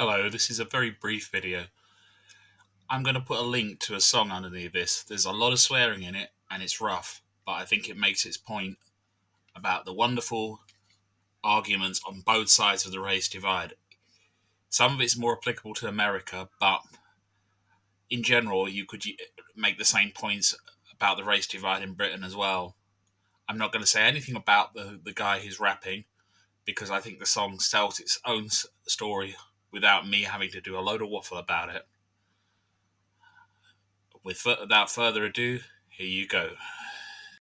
Hello, this is a very brief video. I'm going to put a link to a song underneath this. There's a lot of swearing in it and it's rough, but I think it makes its point about the wonderful arguments on both sides of the race divide. Some of it's more applicable to America, but in general, you could make the same points about the race divide in Britain as well. I'm not going to say anything about the, the guy who's rapping because I think the song tells its own story without me having to do a load of waffle about it. Without further ado, here you go.